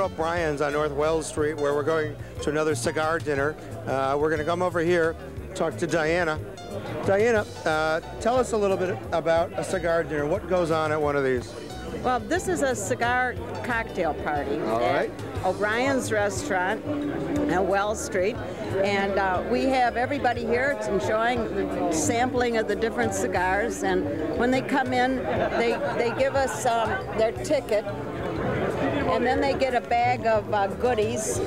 O'Brien's on North Wells Street, where we're going to another cigar dinner. Uh, we're going to come over here, talk to Diana. Diana, uh, tell us a little bit about a cigar dinner. What goes on at one of these? Well, this is a cigar cocktail party All right. O'Brien's Restaurant on Wells Street. And uh, we have everybody here enjoying the sampling of the different cigars. And when they come in, they, they give us um, their ticket. And then they get a bag of uh, goodies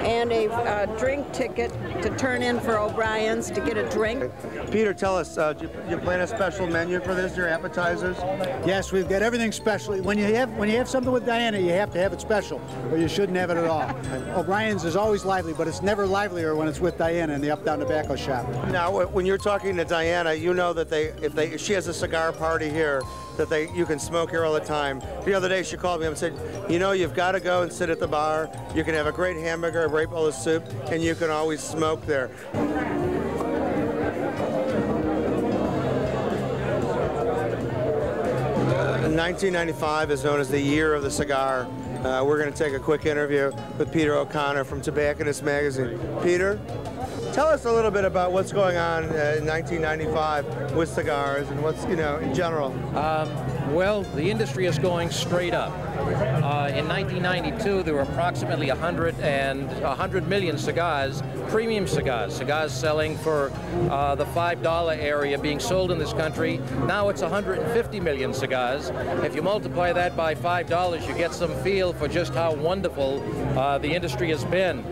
and a uh, drink ticket to turn in for O'Brien's to get a drink. Peter, tell us, uh, do you, you plan a special menu for this, your appetizers? Yes, we've got everything special. When you have when you have something with Diana, you have to have it special, or you shouldn't have it at all. O'Brien's is always lively, but it's never livelier when it's with Diana in the Up Down Tobacco Shop. Now, when you're talking to Diana, you know that they, if they, if she has a cigar party here, that they, you can smoke here all the time. The other day, she called me and said, you know, you've got to go and sit at the bar. You can have a great hamburger, a great bowl of soup, and you can always smoke there. 1995 is known as the year of the cigar. Uh, we're going to take a quick interview with Peter O'Connor from Tobacconist Magazine. Peter, tell us a little bit about what's going on uh, in 1995 with cigars and what's, you know, in general. Well, the industry is going straight up. Uh, in 1992, there were approximately 100 and 100 million cigars, premium cigars, cigars selling for uh, the $5 area being sold in this country. Now it's 150 million cigars. If you multiply that by $5, you get some feel for just how wonderful uh, the industry has been.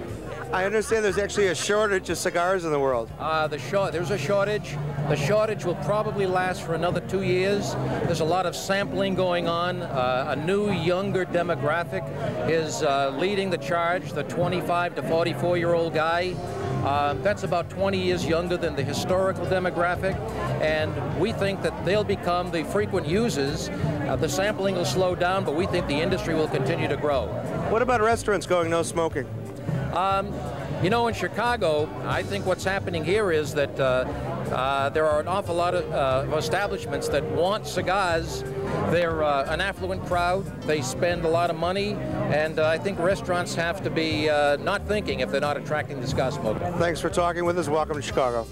I understand there's actually a shortage of cigars in the world. Uh, the short, there's a shortage. The shortage will probably last for another two years. There's a lot of sampling going on. Uh, a new, younger demographic is uh, leading the charge. The 25 to 44 year old guy. Uh, that's about 20 years younger than the historical demographic, and we think that they'll become the frequent users. Uh, the sampling will slow down, but we think the industry will continue to grow. What about restaurants going no smoking? Um, you know, in Chicago, I think what's happening here is that uh, uh, there are an awful lot of uh, establishments that want cigars. They're uh, an affluent crowd. They spend a lot of money, and uh, I think restaurants have to be uh, not thinking if they're not attracting the cigar smoker. Thanks for talking with us. Welcome to Chicago.